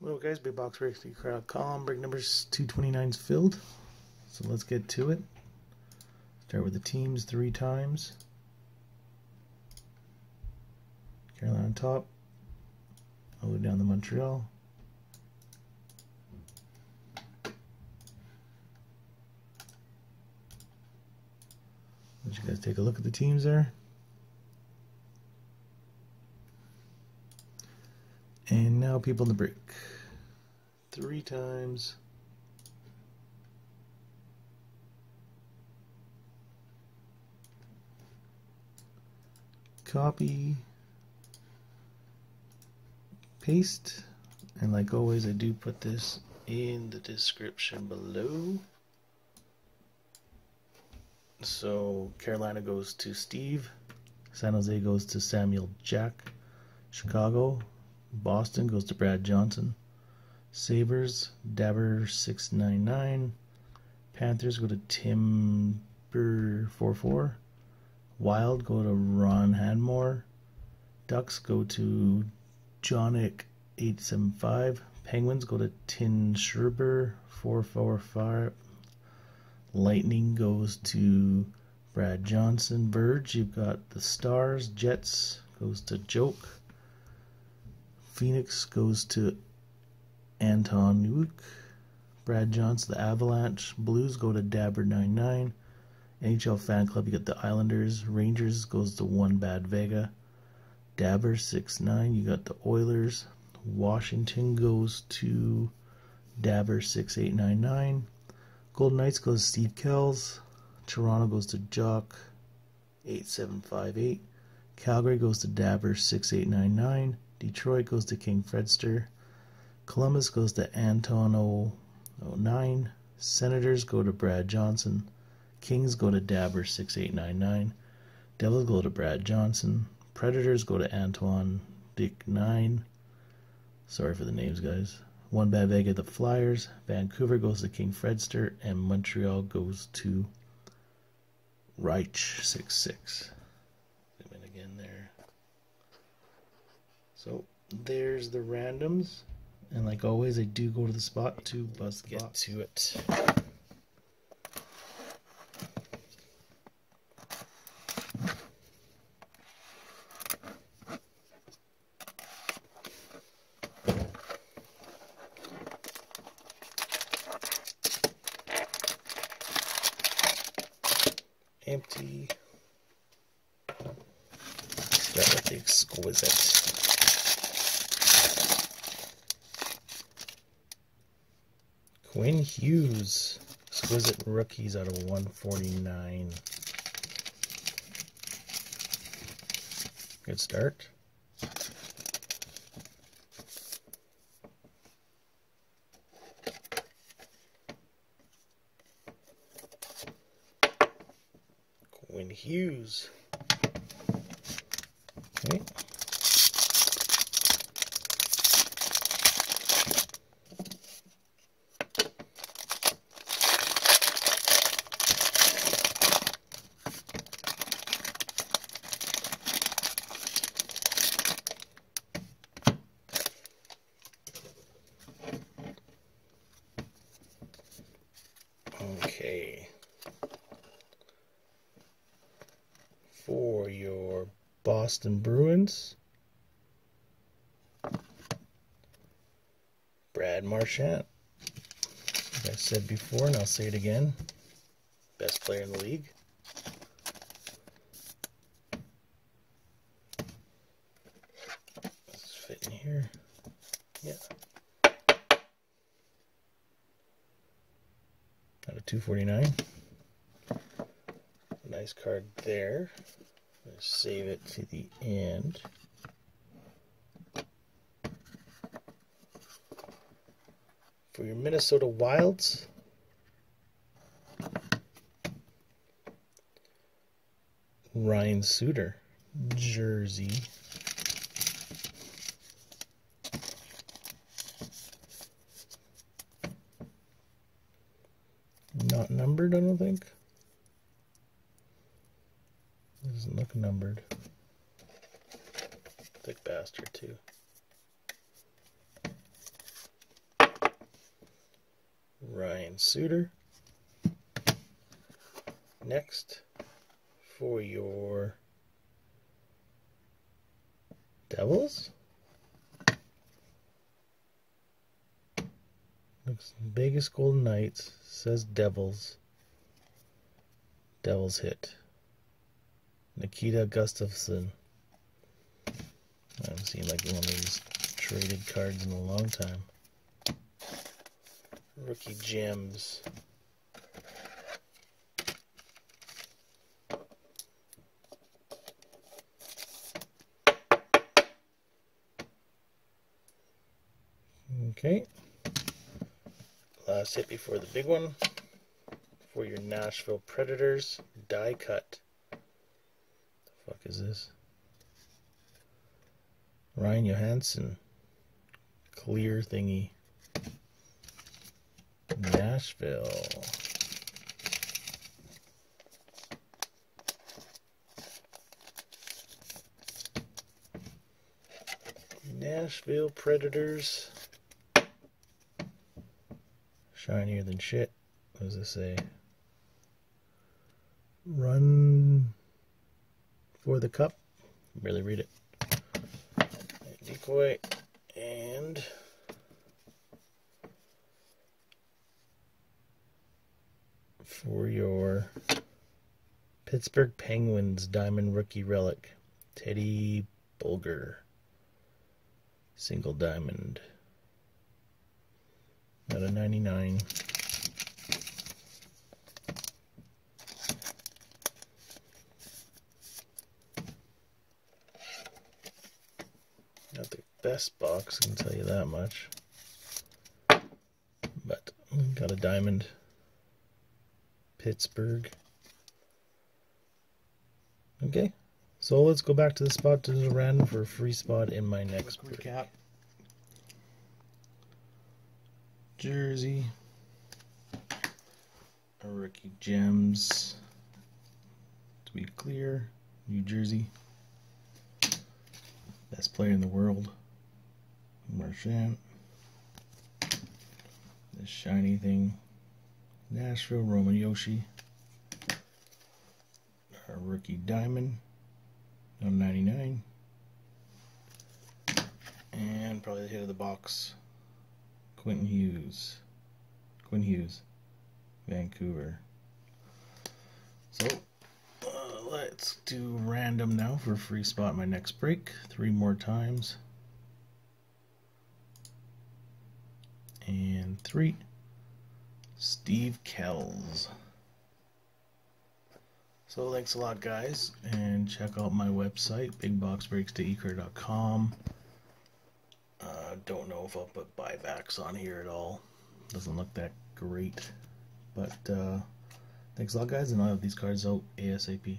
Well, guys, BigBoxRacing.com. Break numbers 229 is filled. So let's get to it. Start with the teams three times. Carolina on top. All the way down to Montreal. Let you guys take a look at the teams there. And now people in the break. Three times. Copy. Paste. And like always, I do put this in the description below. So Carolina goes to Steve. San Jose goes to Samuel Jack. Chicago Boston goes to Brad Johnson. Sabres, Dabber699. Panthers go to Timber44. Wild go to Ron Hadmore. Ducks go to Jonic875. Penguins go to Tin Sherber445. Lightning goes to Brad Johnson. Verge, you've got the Stars. Jets goes to Joke. Phoenix goes to Anton Nuke. Brad Johnson, the Avalanche. Blues go to Dabber99. NHL Fan Club, you get the Islanders. Rangers goes to One Bad Vega. Dabber69, you got the Oilers. Washington goes to Dabber6899. Golden Knights goes to Steve Kells. Toronto goes to Jock 8758. Calgary goes to Dabber6899. Detroit goes to King Fredster. Columbus goes to Anton 009. Senators go to Brad Johnson. Kings go to Dabber 6899. Devils go to Brad Johnson. Predators go to Antoine Dick 9. Sorry for the names, guys. One Bad Vega, the Flyers. Vancouver goes to King Fredster. And Montreal goes to Reich 66. So there's the randoms. And like always, I do go to the spot to buzz get box. to it. Empty. With the exquisite. Quinn Hughes, exquisite rookies out of 149. Good start. Quinn Hughes. Okay. For your Boston Bruins, Brad Marchand. Like I said before, and I'll say it again, best player in the league. Let's fit in here. Yeah. out of 249. Nice card there. Save it to the end. For your Minnesota Wilds, Ryan Suter, jersey. not numbered, I don't think. It doesn't look numbered. Thick bastard, too. Ryan Suter. Next, for your Devils. Looks Vegas Golden Knights says Devils. Devils hit. Nikita Gustafsson. I haven't seen like one of these traded cards in a long time. Rookie gems. Okay. Last hit before the big one. For your Nashville Predators die cut. Fuck is this? Ryan Johansen. Clear thingy. Nashville. Nashville Predators. Shinier than shit. What does this say? Run for the cup. Barely read it. Decoy and for your Pittsburgh Penguins Diamond Rookie Relic, Teddy Blueger. Single diamond. Out of 99. Not the best box, I can tell you that much. But got a diamond. Pittsburgh. Okay, so let's go back to the spot to the random for a free spot in my next recap. Jersey. A rookie gems. To be clear, New Jersey. Best player in the world. Marchand. This shiny thing. Nashville Roman Josi. Our rookie diamond. No 99. And probably the hit of the box. Quentin Hughes. Quinn Hughes. Vancouver. So let's do random now for free spot my next break. Three more times. And three. Steve Kells. So thanks a lot, guys, and check out my website, bigboxbreaks2ecard.com. Uh, don't know if I'll put buybacks on here at all. Doesn't look that great, but uh, thanks a lot, guys, and I'll have these cards out ASAP.